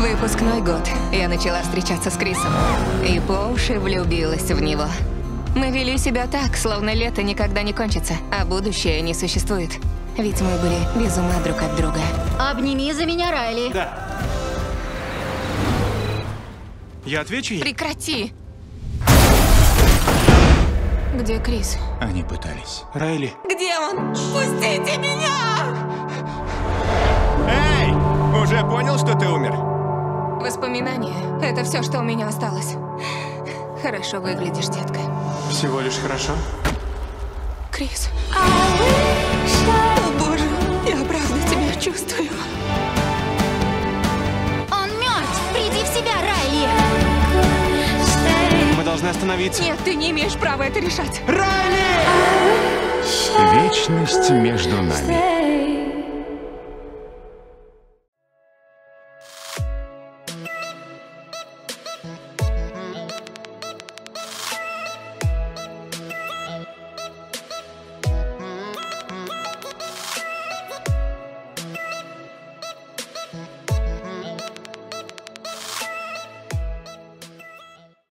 Выпускной год. Я начала встречаться с Крисом. И по уши влюбилась в него. Мы вели себя так, словно лето никогда не кончится, а будущее не существует. Ведь мы были без ума друг от друга. Обними за меня, Райли. Да. Я отвечу ей? Прекрати! Где Крис? Они пытались. Райли. Где он? Пустите меня! Воспоминания — это все, что у меня осталось. Хорошо выглядишь, детка. Всего лишь хорошо. Крис. О, боже, я правда тебя чувствую. Он мертв! Приди в себя, Райли! Мы должны остановиться. Нет, ты не имеешь права это решать. Вечность между нами.